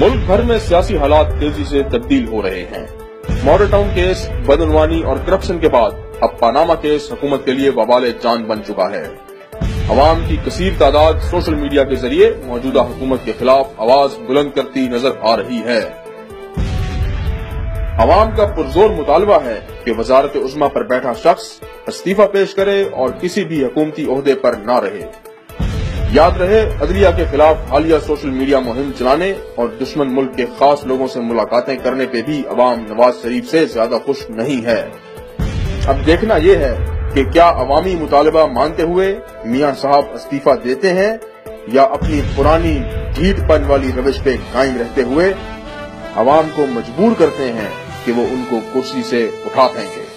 मुल्क भर में सियासी हालात तेज़ी से तब्दील हो रहे हैं। मॉडल टाउन केस, बदनवानी और करप्शन के बाद अब पानामा केस हुकूमत के लिए बवाल जान बन चुका है। अवाम की कसीर तादाद सोशल मीडिया के ज़रिए मौजूदा हुकूमत के खिलाफ आवाज़ बुलंद करती नज़र आ रही है। अवाम का पुरजोर मुतालबा है कि वजारत उजमा पर बैठा शख्स इस्तीफा पेश करे और किसी भी हुकूमती अहदे पर न रहे। याद रहे, अदलिया के खिलाफ हालिया सोशल मीडिया मुहिम चलाने और दुश्मन मुल्क के खास लोगों से मुलाकातें करने पे भी अवाम नवाज़ शरीफ से ज़्यादा खुश नहीं है। अब देखना यह है कि क्या अवामी मुतालबा मानते हुए मियाँ साहब इस्तीफा देते हैं या अपनी पुरानी ढीठपन वाली रविश पे कायम रहते हुए अवाम को मजबूर करते हैं कि वो उनको कुर्सी से उठा फेंके